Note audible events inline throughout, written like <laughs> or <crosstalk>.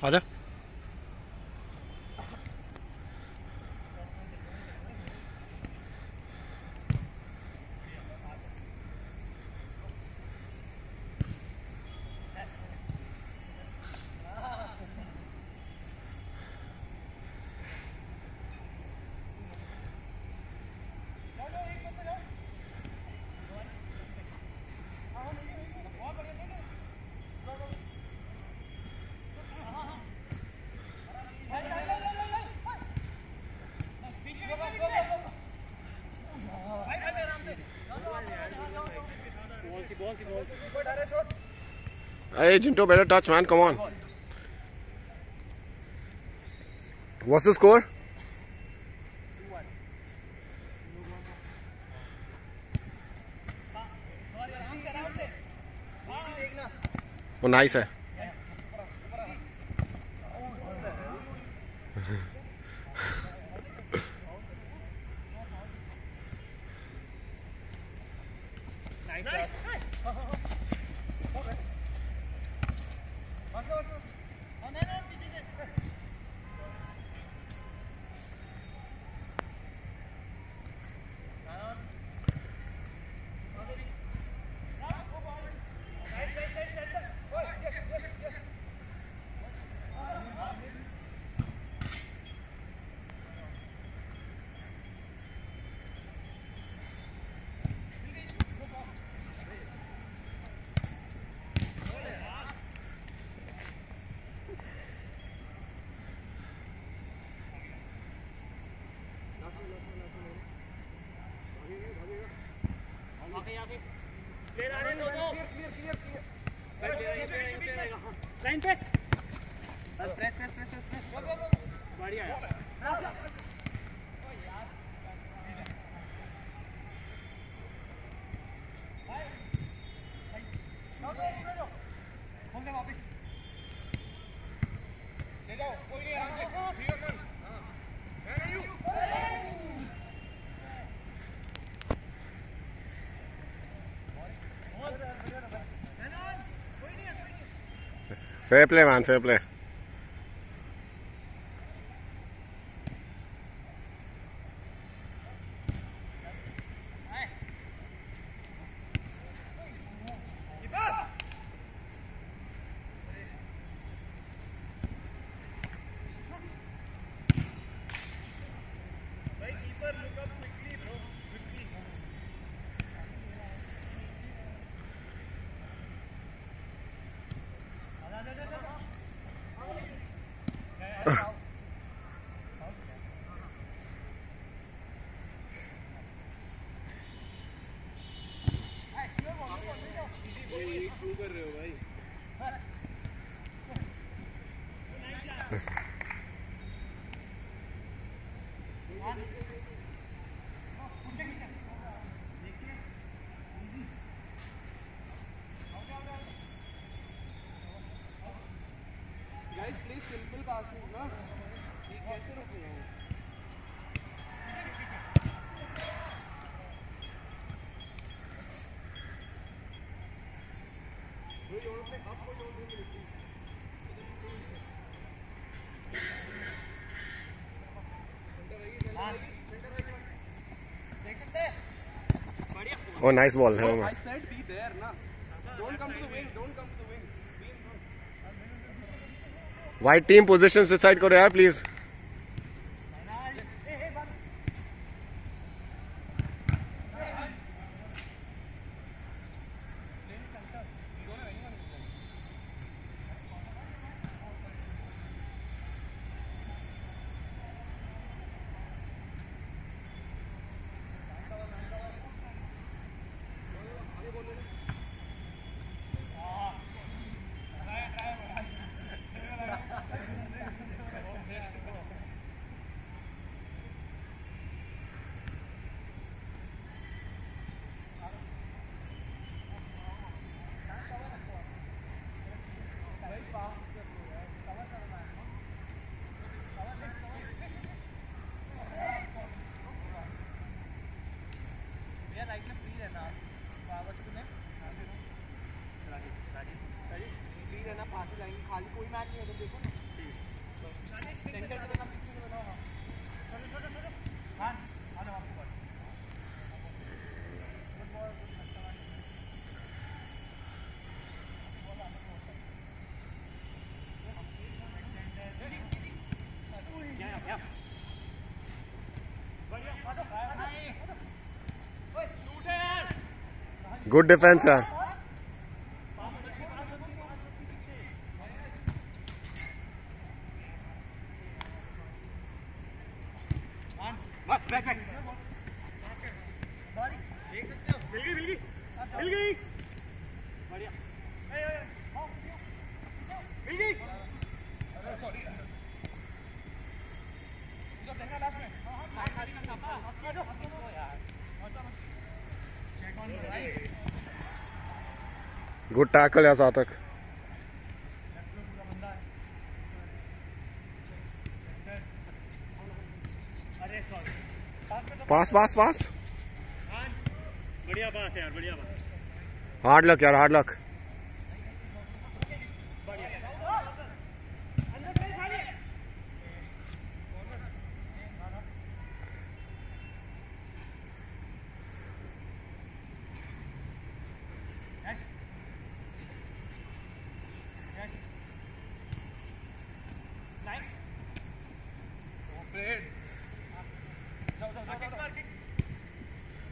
好的。Hey, Jinto, better touch, man. Come on. What's the score? वो nice है आते हैं लाइन पे प्रेस प्रेस प्रेस प्रेस बढ़िया Fairplay, Mann, Fairplay. Guys please simple passing ना ये कैसे रुक Oh, nice ball. Oh, I said be there, na. Don't come to the wing. Don't come to the wing. White team positions decide करो यार, please. है right में free रहना बाबा से तुम्हें फ्री रहना पास ही जाएंगे खाली कोई मैच नहीं है तुम देखो ना ठीक है Good defense, sir. टैकल है सातक पास पास पास हाँ बढ़िया पास यार बढ़िया पास हार्ड लक यार hard luck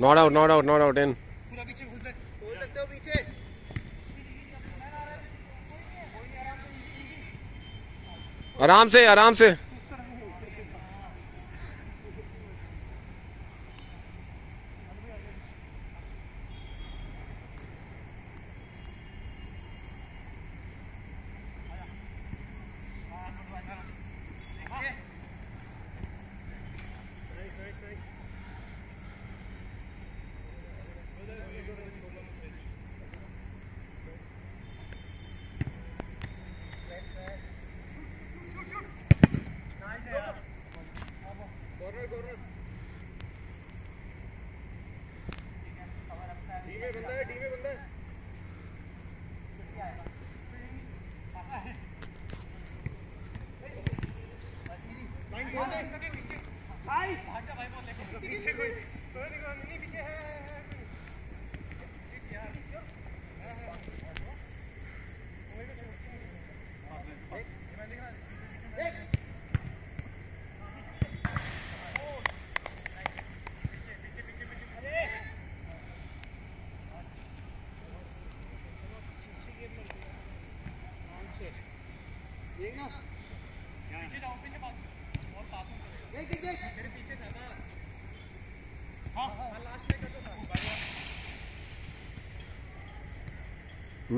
not out not out not out in आराम से आराम से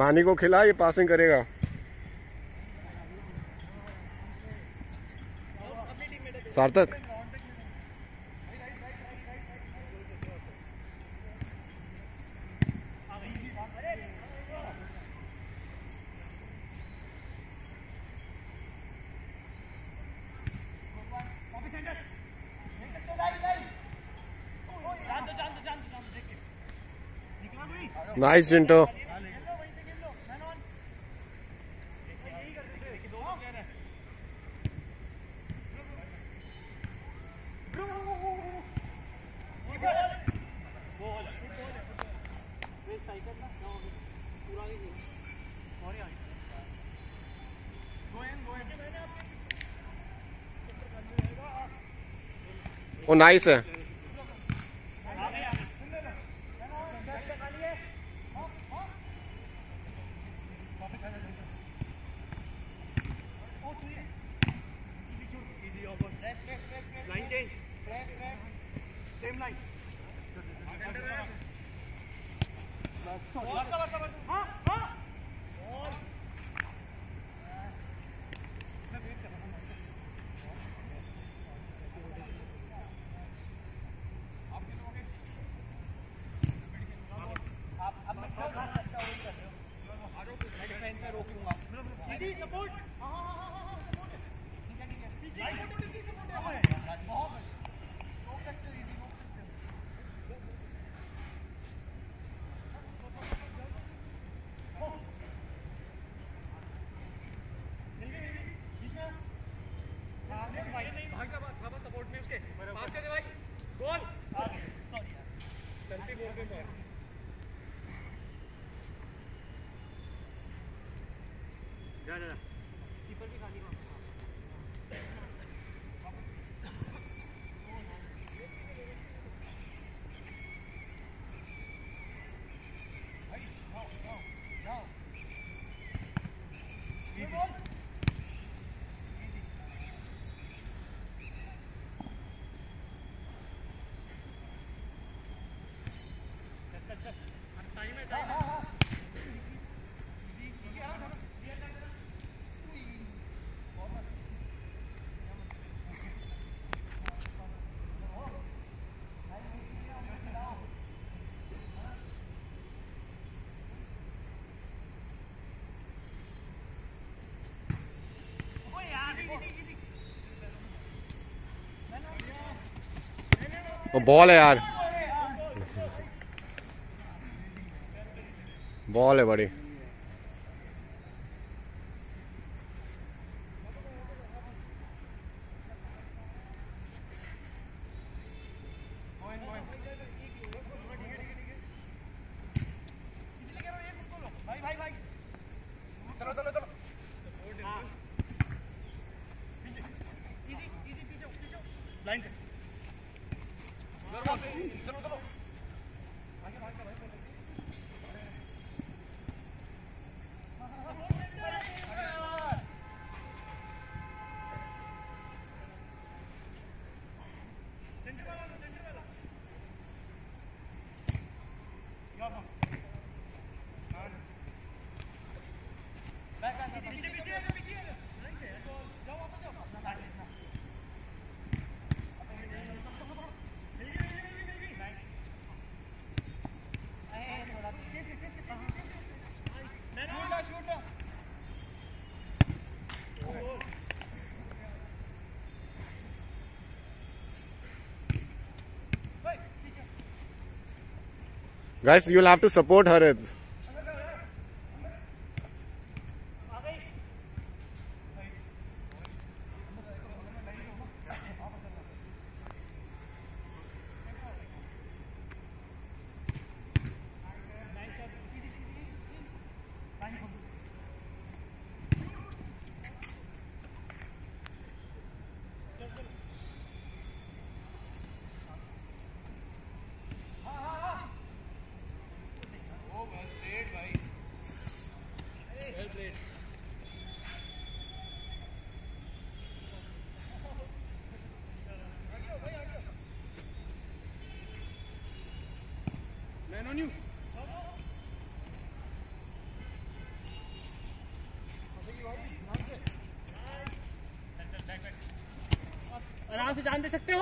मानी को खिला ये पासिंग करेगा सार्थक नाइस जिंटो वो नाइस है जा जा पीपल भी खाली टाइम है टाइम है वो बॉल है यार बॉल <laughs> है बड़ी Guys, you'll have to support her. सकते हो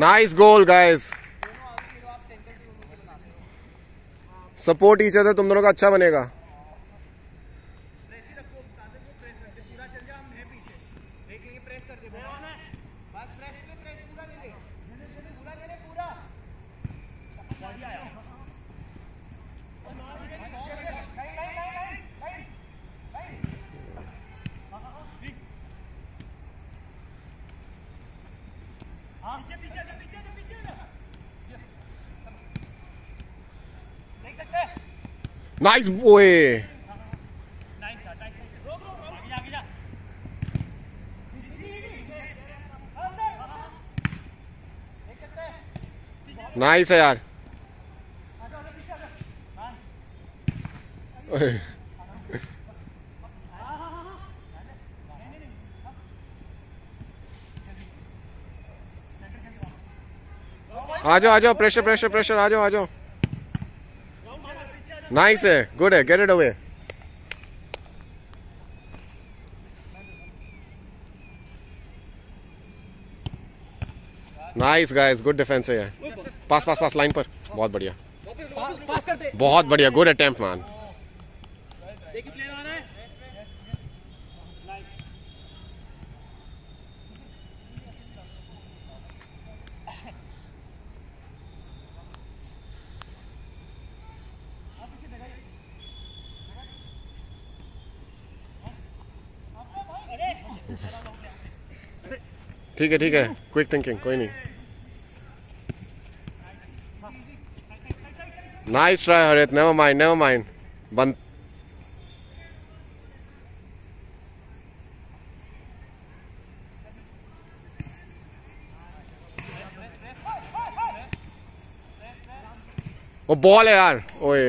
nice goal guys support each other तुम दोनों का अच्छा बनेगा नाइस ओए नाइस है यार आ जाओ आ जाओ प्रेशर प्रेशर प्रेशर आ जाओ आ जाओ Nice, है good, eh? get it away. Nice guys good defence है पास पास पास लाइन पर बहुत बढ़िया बहुत बढ़िया गुड अटेम्प्ट मैन ठीक है ठीक है क्विक थिंकिंग कोई नहीं nice try Harit never mind never mind बंद वो बॉल है यार ओए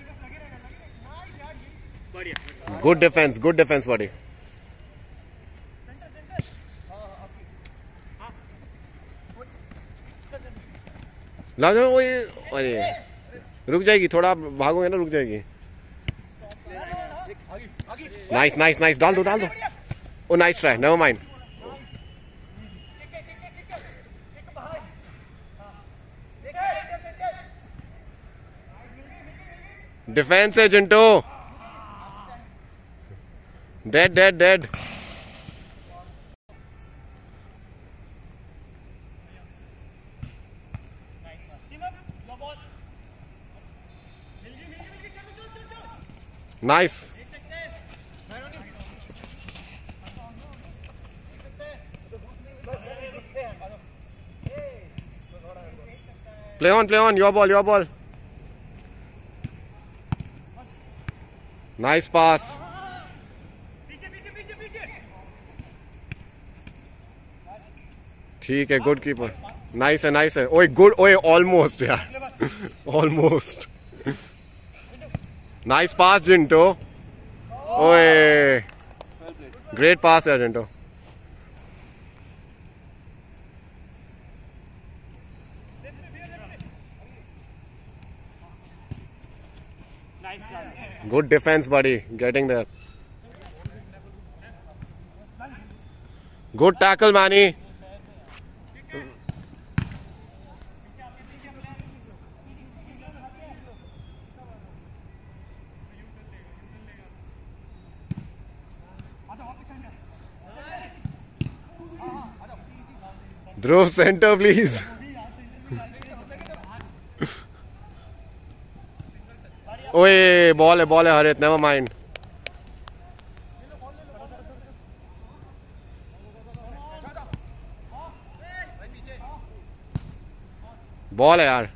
good defence good defence body ला जाओ वही अरे रुक जाएगी थोड़ा भागोगे ना रुक जाएगी नाइस नाइस नाइस डाल दो डाल दो ओ nice try no mind defence है Jinto dead dead dead nice play on play on your ball your ball nice pass ठीक है गुड कीपर नाइस है नाइस है ओए गुड ओए ऑलमोस्ट यार ऑलमोस्ट नाइस पास जिंटो ओए ग्रेट पास है Jinto good defence buddy. Getting there. Good tackle Manny Dhruv centre please ओए बॉल है बॉल है हरित नेवर माइंड बॉल है यार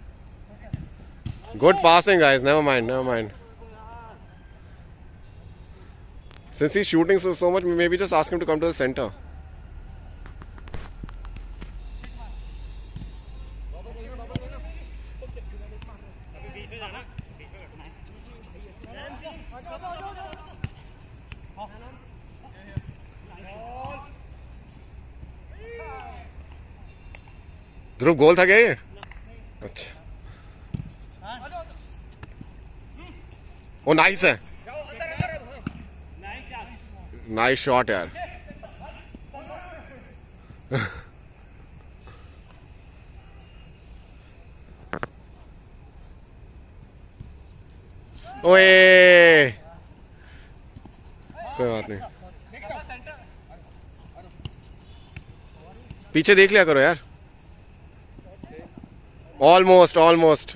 good passing guys never mind never mind since he's shooting so so much maybe just ask him to come to the center Dhruv goal था क्या ये अच्छा वो नाइस है नाइस शॉट यार ओए कोई बात नहीं पीछे देख लिया करो यार almost almost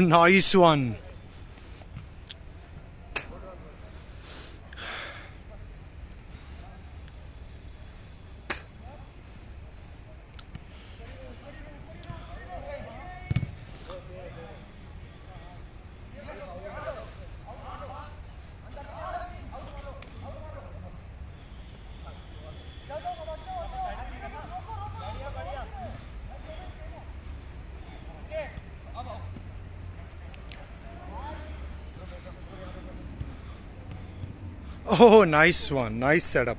Oh, nice one. Oh, nice one. Nice setup.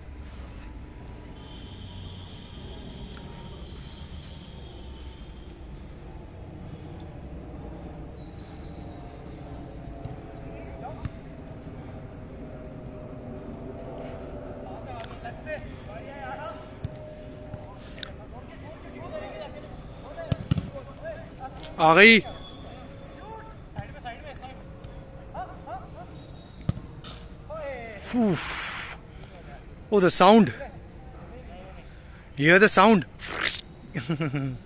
Harry Oh, the sound. You hear the sound? <laughs>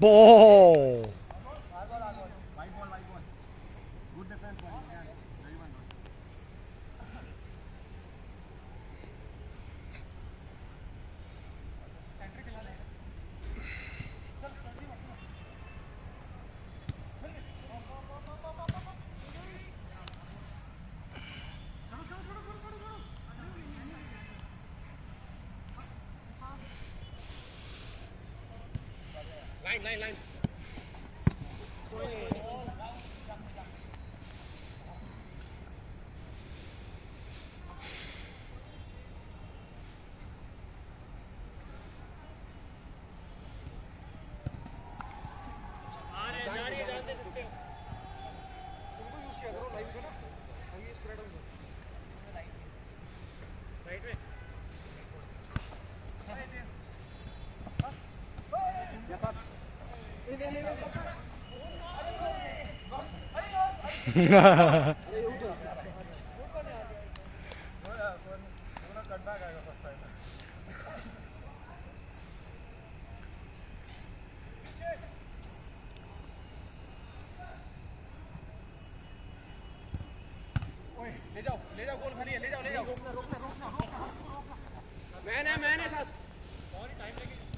Ball. lên lên lên ले जाओ ले जाओ गोल खाली है ले जाओ ले जाओ रोकना रोकना रोकना मैंने मैंने साथ और टाइम लगेगा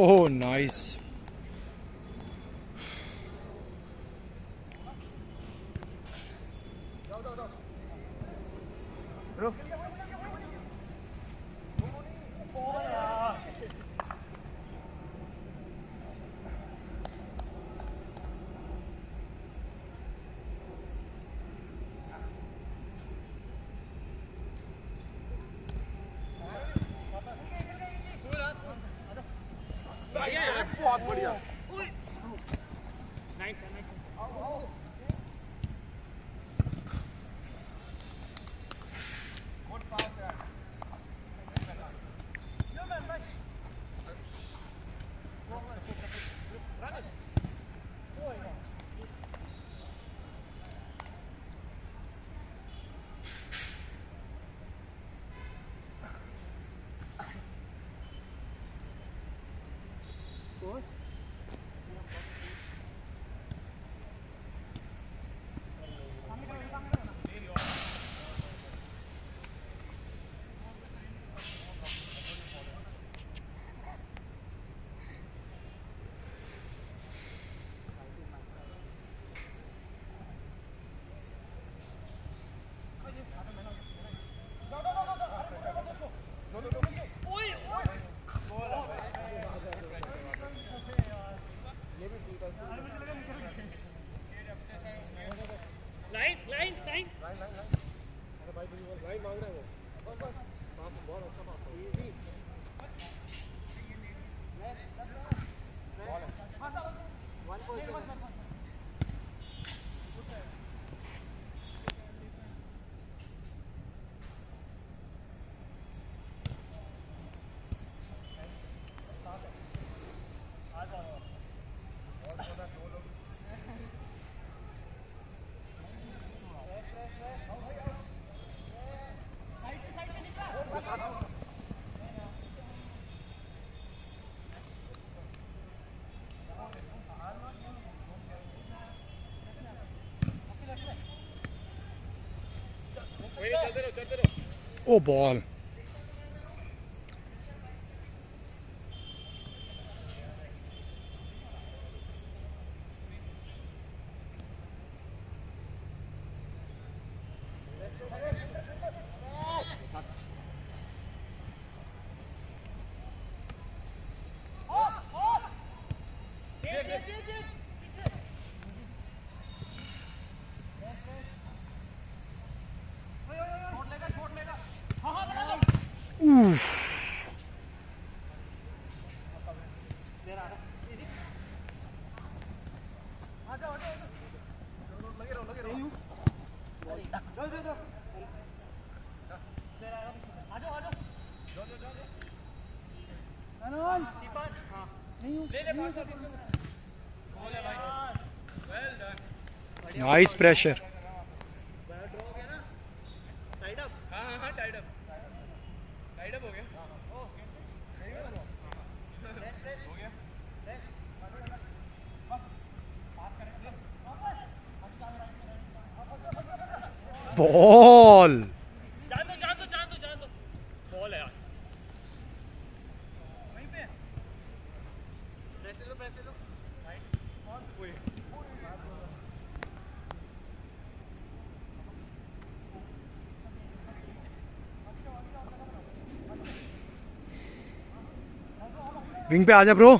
Oh, nice. ओ बॉल नाइस प्रेशर पे आजा ब्रो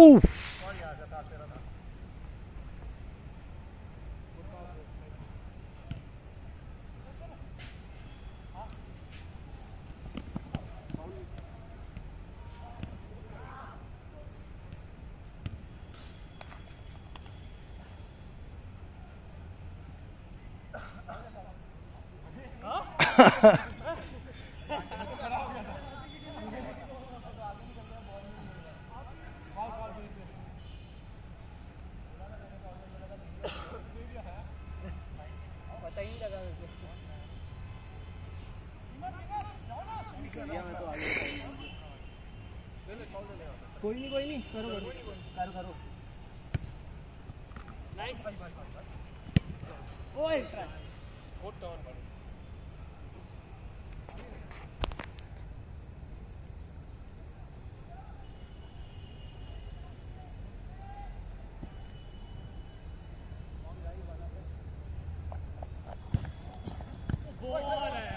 Ooh. कोई नहीं कोई नहीं करो करो करो करो नाइस भाई भाई ओए ट्राई गुड टर्न भाई Bola!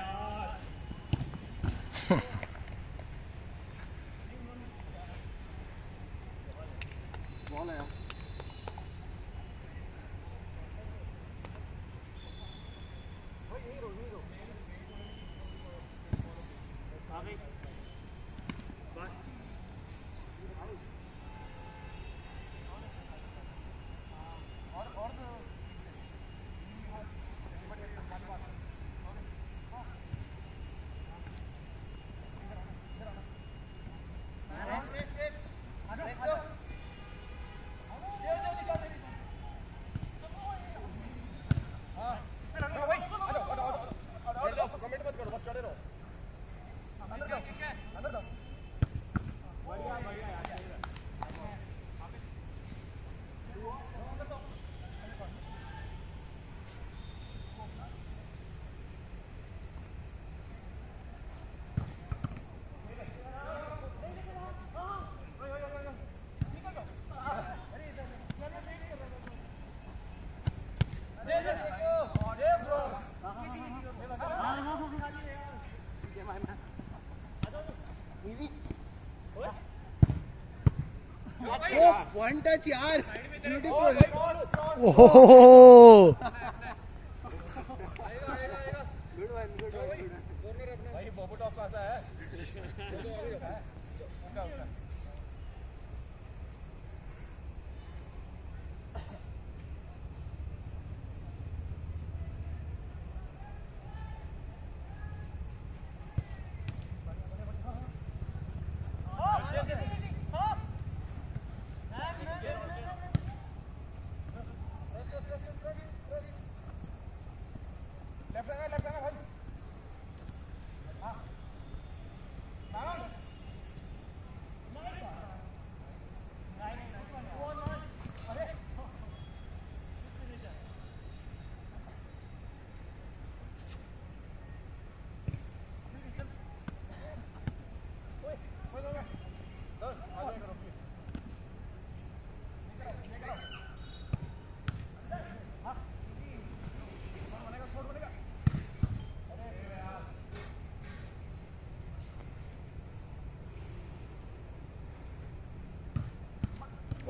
ओ वन टच यार ब्यूटीफुल ओहो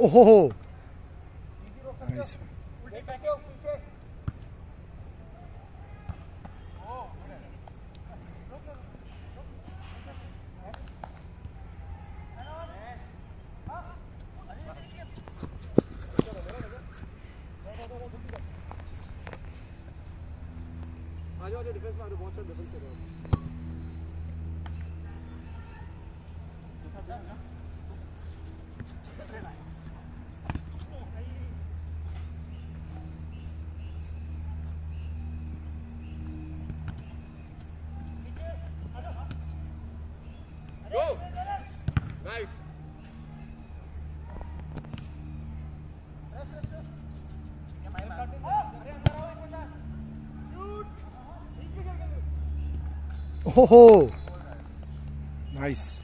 ओहो nice आज डिफेंस में बहुत सारे डिफेंस कर रहे हो Oh, nice.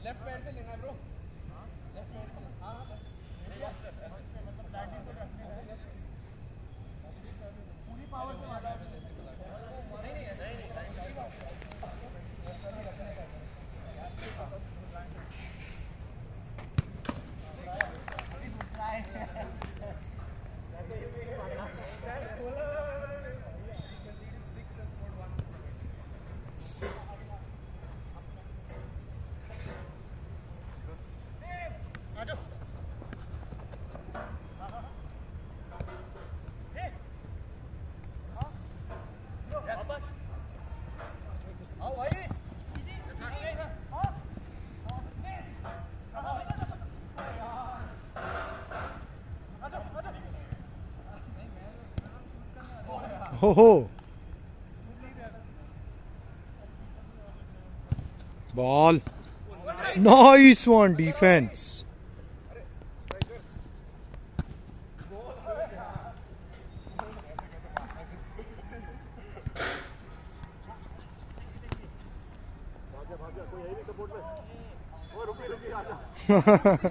लेफ्ट पैर से लेना ब्रो लेफ्ट पैर से हां मतलब बैटिंग को रखनी है पूरी पावर से मारा है हो ball nice one defense Ha ha ha.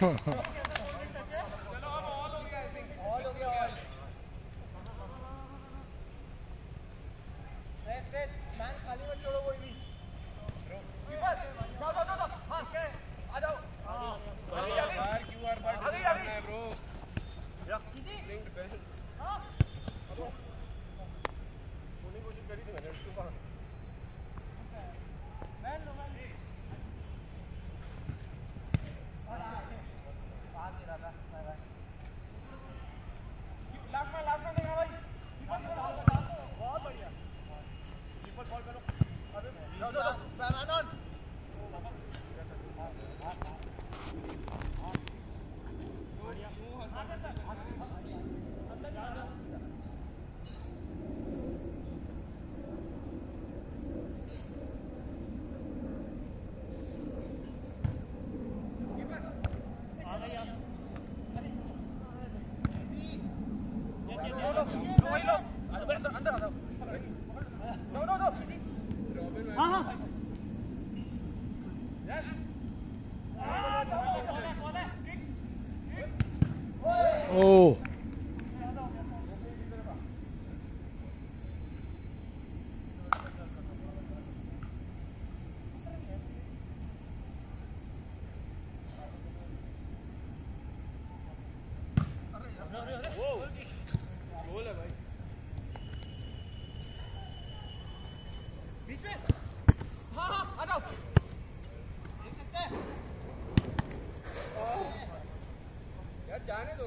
Ha, ha, ha.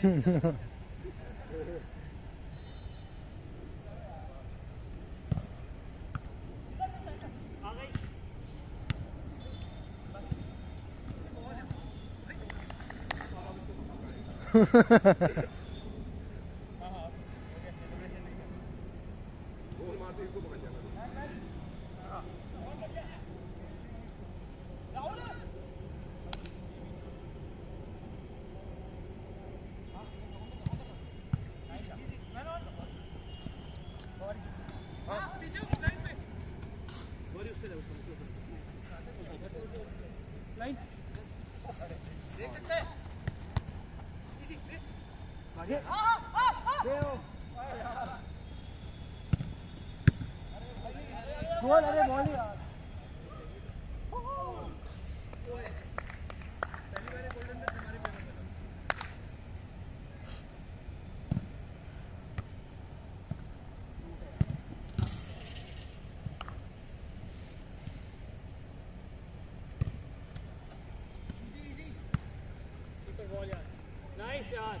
Ha ha ha ha. shot.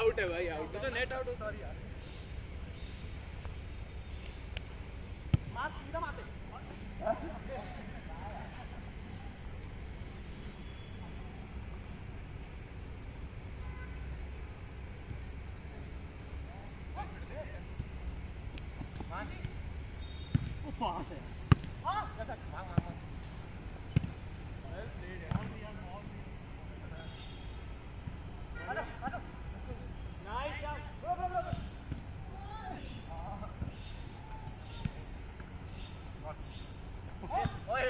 Out है भाई आउट तो नेट आउट सॉरी यार Oh, Awesome.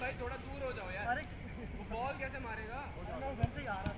भाई थोड़ा दूर हो जाओ यार वो बॉल कैसे मारेगा घर <laughs> से आ रहा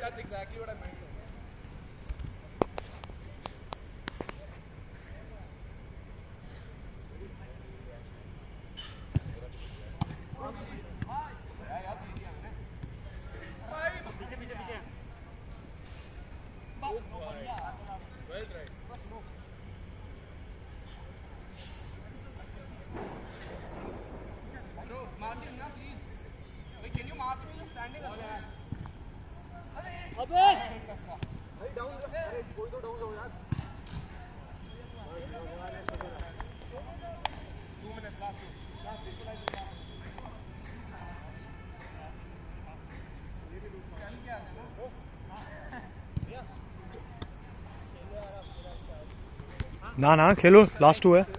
that's exactly what I meant. ना ना खेलो लास्ट टू है